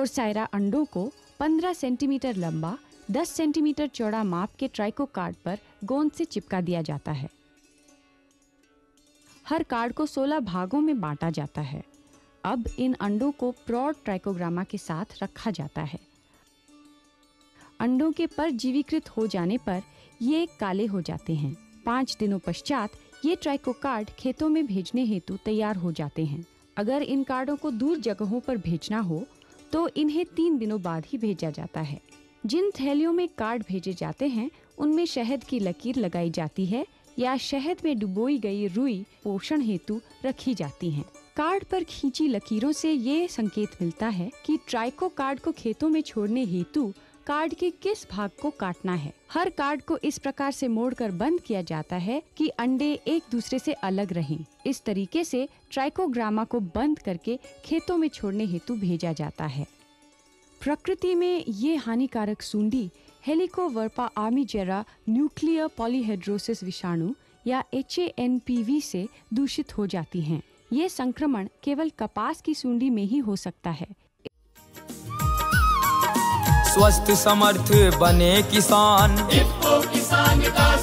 कोरसायरा अंडों को 15 सेंटीमीटर लंबा 10 सेंटीमीटर चौड़ा माप के ट्राइको कार्ड पर गोंद से चिपका दिया जाता है। हर कार्ड को 16 भागों में बांटा जाता है। अब इन अंडों को प्रौढ़ ट्राइकोग्रामा के साथ रखा जाता है। अंडों के परजीवीकृत हो जाने पर ये काले हो जाते हैं। पाँच दिनों पश्चात ये ट्राइको कार्ड खेतों में भेजने हेतु तैयार हो जाते हैं। अगर इन कार्डों को दूर जगहों पर भेजना हो तो इन्हें तीन दिनों बाद ही भेजा जाता है जिन थैलियों में कार्ड भेजे जाते हैं, उनमें शहद की लकीर लगाई जाती है या शहद में डुबोई गई रुई पोषण हेतु रखी जाती हैं। कार्ड पर खींची लकीरों से ये संकेत मिलता है कि ट्राइको कार्ड को खेतों में छोड़ने हेतु कार्ड के किस भाग को काटना है हर कार्ड को इस प्रकार से मोड़कर बंद किया जाता है कि अंडे एक दूसरे से अलग रहें। इस तरीके से ट्राइकोग्रामा को बंद करके खेतों में छोड़ने हेतु भेजा जाता है प्रकृति में ये हानिकारक सूंडी हेलिकोवर्पा आर्मीजेरा न्यूक्लियर पॉलीहेड्रोसिस विषाणु या एच से दूषित हो जाती हैं। ये संक्रमण केवल कपास की सूंडी में ही हो सकता है स्वस्थ समर्थ बने किसान। किसान का